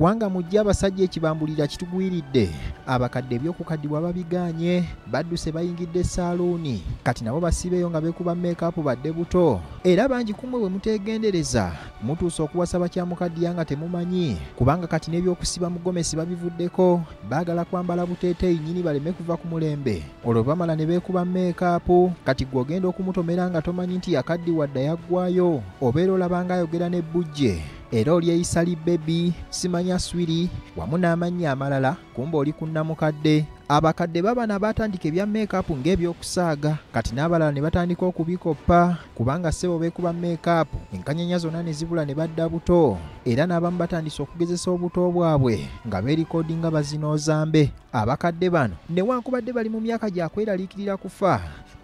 ggwanga mujja abasajja ekibambulira kitugwiridde. Abakadde ebyokukadibwa babiganye badduse bayingidde saaluuni kati nabo basibeeyo nga beekuba meekapu badde buto. Era bangi kumwe bwe muteegendereza mutuusa okuwasa bakyamukaddiya nga temumanyi. Kubanga kati n'ebyokusiba mu gomesi babivuddeko baagala kwambala buteeteeyi nnyini baleme kuva ku mulembe. Olwo bamala ne beekuba meekapu kati gwe ogenda okumutomera nga tomanyi nti yakaddiwa dda yaggwayo obeera olabanga ayogera ne bujje era olyeyisa libebi simanya swiri wamu n'amannya amalala kumba oli ku nnamukadde abakadde babana baatandika ebya meekapu ng'ebyokusaaga. Kati n'abalala ne batandika okubikoppa kubanga ssebo beekuba meekapu enkanyanya zonna ne zibula ne badda buto. Era n'abamu batandise okugezesa obuto bwabwe nga beerikodinga bazinoozambe abakadde bano newankubadde bali mu myaka gyakweraliikirira kufa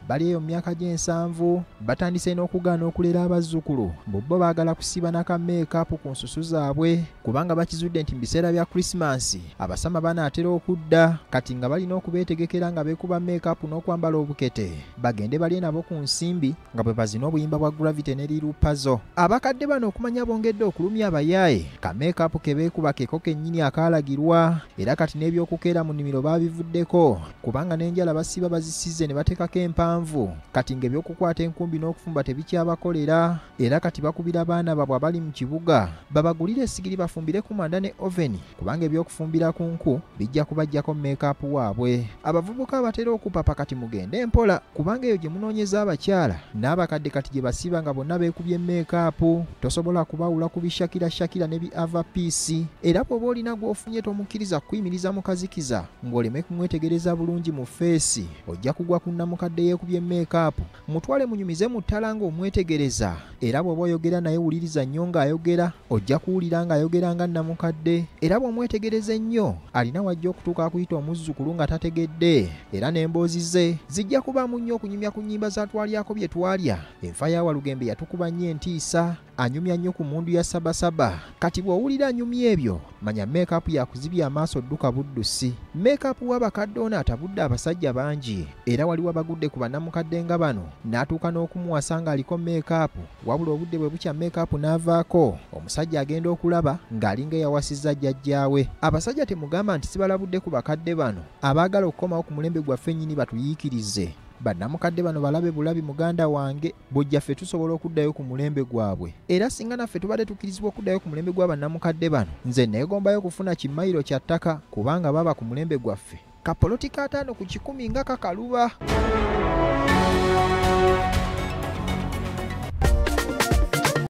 bali eyo mu myaka gy'ensanvu batandise n'okugaana okulera abazzukulu. Mbu bo baagala kusiba nakameekapu ku nsusu zaabwe kubanga bakizudde nti mu biseera bya krisimansi abasama banaatera okudda kati nga balina okubeetegekera nga beekuba meekapu n'okwambala obukete. Bagende balye nabo ku nsimbi nga bwe bazina obuyimba bwa gravity ne lirupazo. Abakadde bano okumanya bongedde okulumya abayaaye kameekapu ke beekuba keko kennyini akaalagirwa era kati n'ebyokukeera mu nnimiro baabivuddeko kubanga n'enjala basiba bazisize ne bateekako empanvu mpanvu kati ng'ebyokukwata enkumbi n'okufumba tebikyabakolera era kati bakubira baana baabwe abali mu kibuga. Babagulire essigiri bafumbire ku mwanda ne oveni kubanga ebyokufumbira ku nku bijja kubajjako meekapu waabwe. Abavubuka abatera okupapa kati mugende empola kubanga eyo gye munoonyeza abakyala n'abakadde kati gye basiba nga bonna beekubye meekapu tosobola kubawula ku bishakirashakira ne bi ava piisi era bw'oba olina gw'ofunye tomukkiriza kuyimiriza mukazikiza ng'oleme kumwetegereza bulungi mu feesi ojja kugwa ku nnamukadde yeeku akubye meekaapu mutwale munyumize mu ttala ng'omwetegereza era bw'oba oyogera naye wuliriza nnyo ng'ayogera ojja kuwulira ng'ayogera nga nnamukadde. Era bw'omwetegereza ennyo alina wajja okutuuka akuyita omuzzukulu nga tategedde era n'emboozi ze zijja kubaamu nnyo okunyumya ku nnyimba zatwalyako bye twalya. Enfa ya walugembe yatukuba nnyo entiisa anyumya nnyo ku mmundu ya sabasaba. Kati bw'owulira anyumya ebyo manya meekapu yakuzibya amaaso dduka buddusi. Meekapu w'abakadde ono atabudde abasajja bangi. Era waliwo abagudde ku bannamukadde nga bano. N'atuuka n'okumuwasa ng'aliko meekapu wabula obudde bwe bukya meekapu n'avaako. Omusajja agenda okulaba ng'alinga eyawasizza jjajjaawe. Abasajja temugamba nti sibalabudde ku bakadde bano. Abaagala okukomawo ku mulembe gwaffe nnyini batuyiikirize bannamukadde bano balabe bulabi muganda wange bwojjaffe tusobola okuddayo ku mulembe gwabwe. Era singa naffe tubadde tukkirizibwa okuddayo ku mulembe gwa bannamukadde bano nze neegombayo kufuna kimayiro kya ttaka kubanga baba ku mulembe gwaffe. Kapoloti kataano ku kikumi nga kakaluba